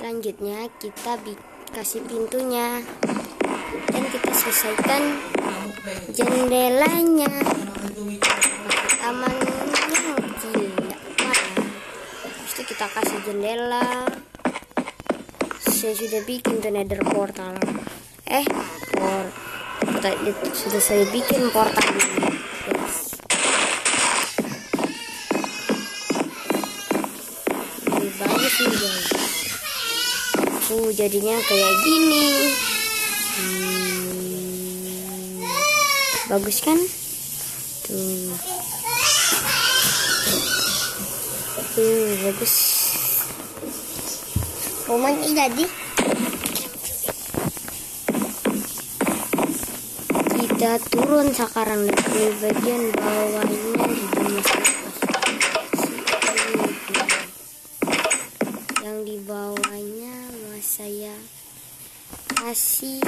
selanjutnya kita kasih pintunya. Dan kita selesaikan jendelanya. Taman yang kecil itu kita kasih jendela. Saya sudah bikin tuh nether portal. Eh por sudah saya bikin portal ini. Yes. Tuh jadinya kayak gini. Hmm, bagus kan? Tuh. Tuh bagus. Rumahnya jadi. Kita turun sekarang di bagian bawahnya di yang di bawahnya saya kasih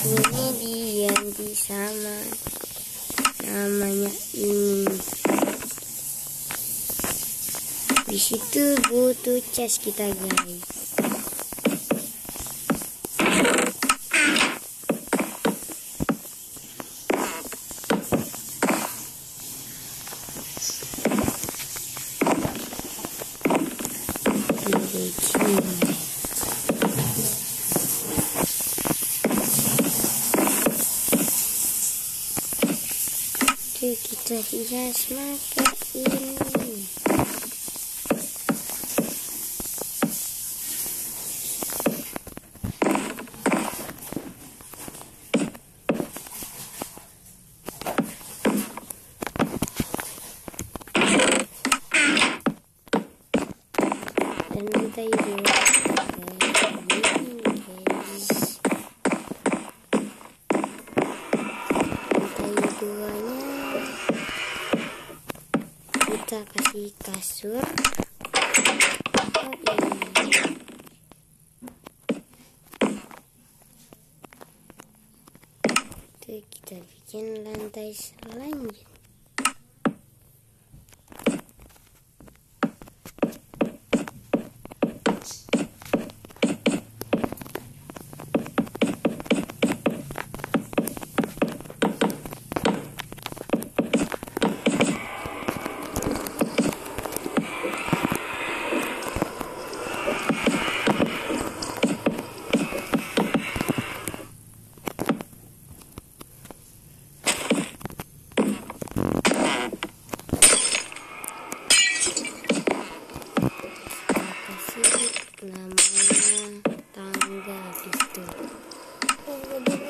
ini dia di sama namanya ini. Di situ butuh chest kita guys Oke kita hias pakai ini dan kita kita kasih kasur. Kita bikin lantai selanjutnya namanya tangga gitu dan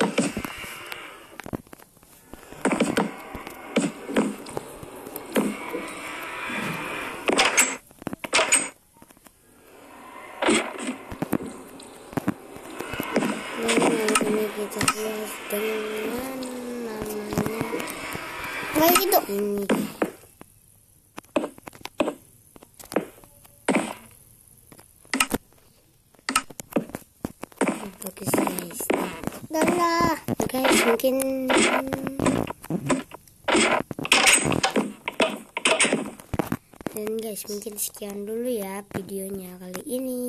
ini kita hias dengan namanya kayak gitu ini bagus guys Dadah. guys mungkin dan guys mungkin sekian dulu ya videonya kali ini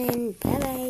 and bye bye